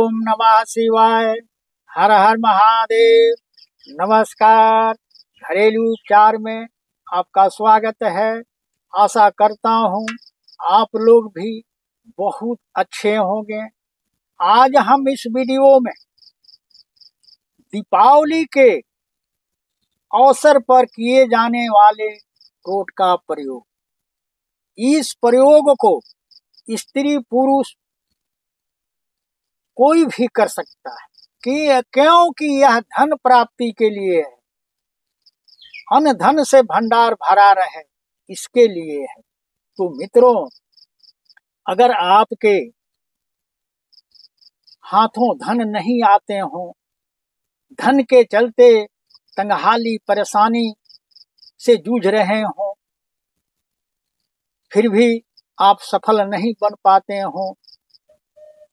ओम नमः शिवाय। हर हर महादेव। नमस्कार। घरेलू उपचार में आपका स्वागत है। आशा करता हूँ आप लोग भी बहुत अच्छे होंगे। आज हम इस वीडियो में दीपावली के अवसर पर किए जाने वाले कोट का प्रयोग। इस प्रयोग को स्त्री पुरुष कोई भी कर सकता है। कि क्योंकि यह धन प्राप्ति के लिए है। अन धन से भंडार भरा रहे, इसके लिए है। तो मित्रों, अगर आपके हाथों धन नहीं आते हों, धन के चलते तंगहाली परेशानी से जूझ रहे हों, फिर भी आप सफल नहीं बन पाते हों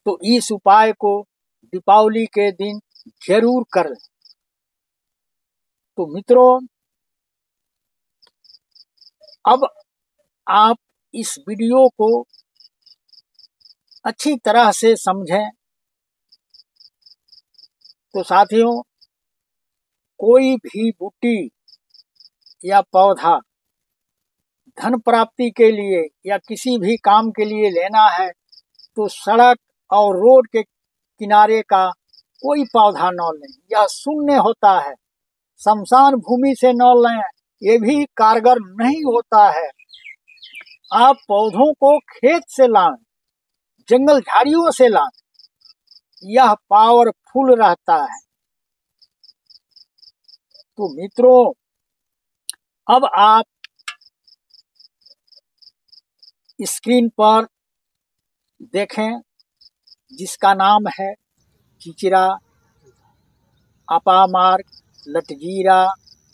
तो इस उपाय को दीपावली के दिन ज़रूर कर लें। तो मित्रों, अब आप इस वीडियो को अच्छी तरह से समझें। तो साथियों, कोई भी बूटी या पौधा धन प्राप्ति के लिए या किसी भी काम के लिए लेना है तो सड़क और रोड के किनारे का कोई पौधा न लें यह शून्य होता है। शमशान भूमि से न लें, ये भी कारगर नहीं होता है। आप पौधों को खेत से लाएँ, जंगल झाड़ियों से लाएँ, यह पावरफुल रहता है। तो मित्रों, अब आप स्क्रीन पर देखें जिसका नाम है चिचिरा, अपामार्ग, लटजीरा,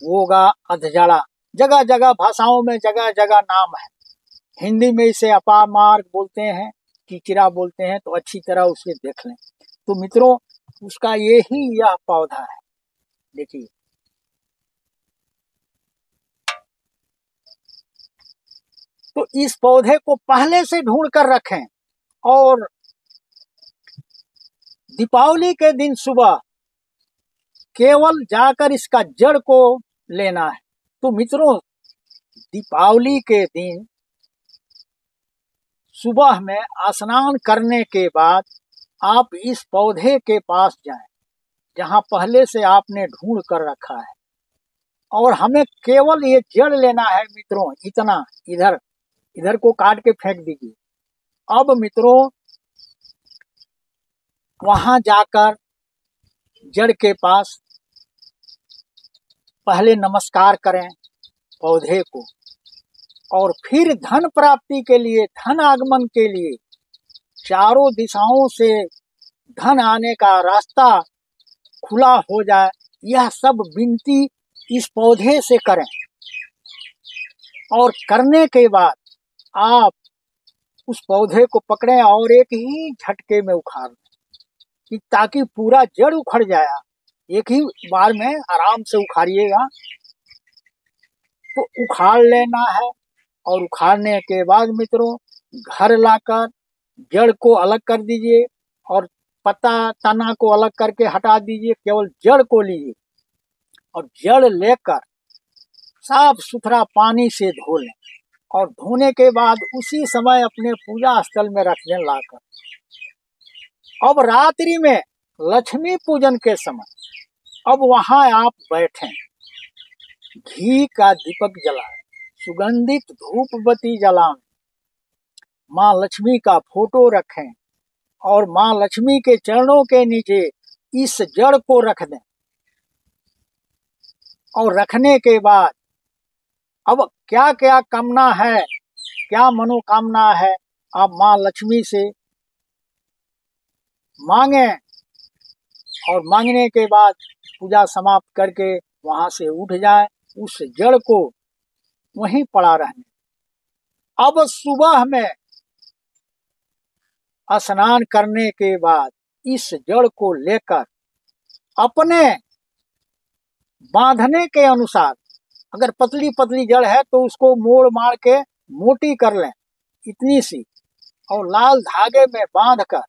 वोगा, अधजड़ा। जगह जगह भाषाओं में जगह जगह नाम है। हिंदी में इसे अपामार्ग बोलते हैं, चिचिरा बोलते हैं तो अच्छी तरह उसे देख लें। तो मित्रों, उसका ये ही यह पौधा है। देखिए। तो इस पौधे को पहले से ढूंढ कर रखें और दीपावली के दिन सुबह केवल जाकर इसका जड़ को लेना है। तो मित्रों, दीपावली के दिन सुबह में स्नान करने के बाद आप इस पौधे के पास जाएँ, जहाँ पहले से आपने ढूंढ कर रखा है। और हमें केवल ये जड़ लेना है मित्रों, इतना इधर इधर को काट के फेंक दीजिए। अब मित्रों वहाँ जाकर जड़ के पास पहले नमस्कार करें पौधे को। और फिर धन प्राप्ति के लिए, धन आगमन के लिए चारों दिशाओं से धन आने का रास्ता खुला हो जाए, यह सब विनती इस पौधे से करें। और करने के बाद आप उस पौधे को पकड़ें और एक ही झटके में उखाड़ लें ताकि पूरा जड़ उखड़ जाए एक ही बार में आराम से उखाड़िएगा। तो उखाड़ लेना है और उखाड़ने के बाद मित्रों, घर लाकर जड़ को अलग कर दीजिए और पत्ता तना को अलग करके हटा दीजिए, केवल जड़ को लीजिए। और जड़ लेकर साफ़ सुथरा पानी से धो लें और धोने के बाद उसी समय अपने पूजा स्थल में रख दें लाकर। अब रात्रि में लक्ष्मी पूजन के समय, अब वहाँ आप बैठे घी का दीपक जलाए, सुगंधित धूप बत्ती जलाएँ। माँ लक्ष्मी का फ़ोटो रखें और माँ लक्ष्मी के चरणों के नीचे इस जड़ को रख दें। और रखने के बाद, अब क्या क्या कामना है, क्या मनोकामना है, आप माँ लक्ष्मी से मांगे और मांगने के बाद पूजा समाप्त करके वहाँ से उठ जाए, उस जड़ को वहीं पड़ा रहने। अब सुबह में स्नान करने के बाद इस जड़ को लेकर अपने बांधने के अनुसार, अगर पतली पतली जड़ है तो उसको मोड़ मार के मोटी कर लें, इतनी सी, और लाल धागे में बाँध कर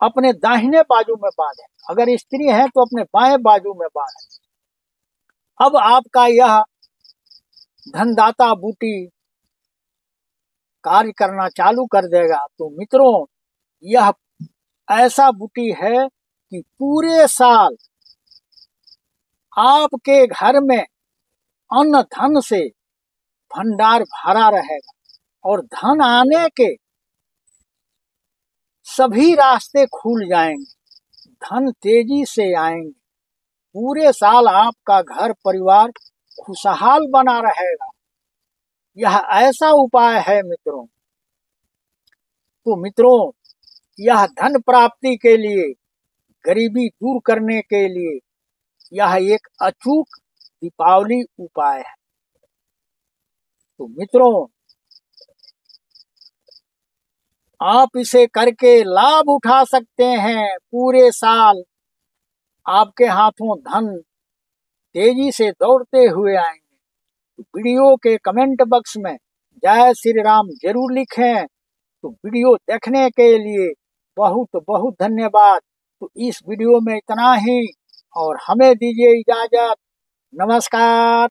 अपने दाहिने बाजू में बांधे। अगर स्त्री है तो अपने बाएँ बाजू में बांधे। अब आपका यह धनदाता बूटी कार्य करना चालू कर देगा। तो मित्रों, यह ऐसा बूटी है कि पूरे साल आपके घर में अन्न धन से भंडार भरा रहेगा और धन आने के सभी रास्ते खुल जाएँगे। धन तेज़ी से आएँगे। पूरे साल आपका घर परिवार खुशहाल बना रहेगा। यह ऐसा उपाय है मित्रों। तो मित्रों, यह धन प्राप्ति के लिए, गरीबी दूर करने के लिए, यह एक अचूक दीपावली उपाय है। तो मित्रों आप इसे करके लाभ उठा सकते हैं पूरे साल। आपके हाथों धन तेज़ी से दौड़ते हुए आएँगे। तो वीडियो के कमेंट बॉक्स में जय श्री राम ज़रूर लिखें। तो वीडियो देखने के लिए बहुत बहुत धन्यवाद। तो इस वीडियो में इतना ही, और हमें दीजिए इजाज़त। नमस्कार।